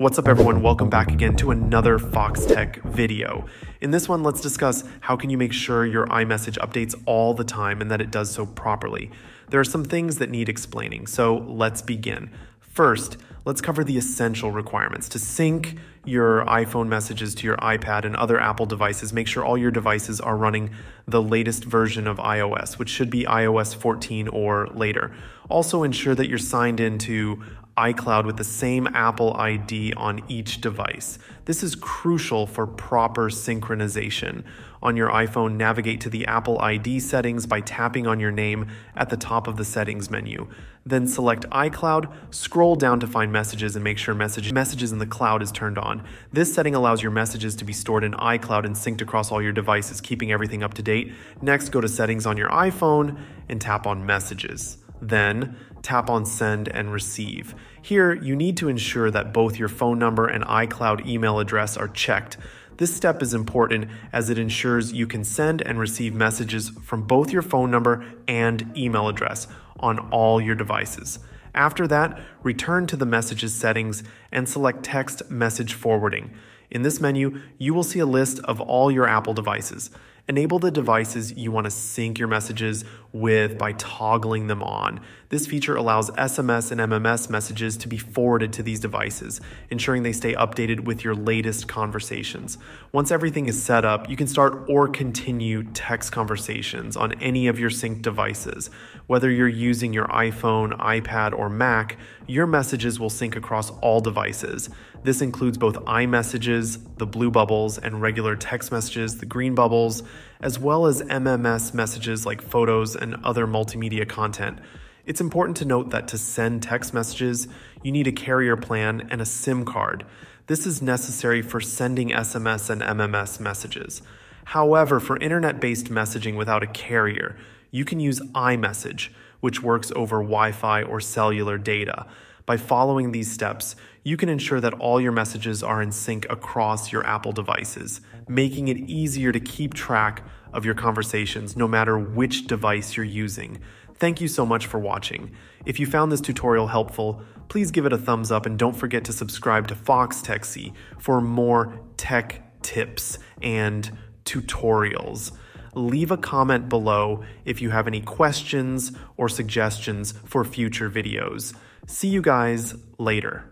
What's up everyone, welcome back again to another Foxtecc video. In this one, let's discuss how can you make sure your iMessage updates all the time and that it does so properly. There are some things that need explaining, so let's begin. First, let's cover the essential requirements. To sync your iPhone messages to your iPad and other Apple devices, make sure all your devices are running the latest version of iOS, which should be iOS 14 or later. Also, ensure that you're signed into iCloud with the same Apple ID on each device. This is crucial for proper synchronization. On your iPhone, navigate to the Apple ID settings by tapping on your name at the top of the settings menu. Then select iCloud, scroll down to find messages and make sure message, messages in the cloud is turned on. This setting allows your messages to be stored in iCloud and synced across all your devices, keeping everything up to date. Next, go to settings on your iPhone and tap on messages. Then tap on send and receive. Here, you need to ensure that both your phone number and iCloud email address are checked. This step is important as it ensures you can send and receive messages from both your phone number and email address on all your devices. After that, return to the messages settings and select text message forwarding. In this menu, you will see a list of all your Apple devices. Enable the devices you want to sync your messages with by toggling them on. This feature allows SMS and MMS messages to be forwarded to these devices, ensuring they stay updated with your latest conversations. Once everything is set up, you can start or continue text conversations on any of your synced devices. Whether you're using your iPhone, iPad, or Mac, your messages will sync across all devices. This includes both iMessages, the blue bubbles, and regular text messages, the green bubbles, as well as MMS messages like photos and other multimedia content. It's important to note that to send text messages, you need a carrier plan and a SIM card. This is necessary for sending SMS and MMS messages. However, for internet based messaging without a carrier, you can use iMessage, which works over Wi Fi or cellular data. By following these steps, you can ensure that all your messages are in sync across your Apple devices, making it easier to keep track of your conversations no matter which device you're using. Thank you so much for watching. If you found this tutorial helpful, please give it a thumbs up and don't forget to subscribe to Fox Foxtecc for more tech tips and tutorials. Leave a comment below if you have any questions or suggestions for future videos. See you guys later.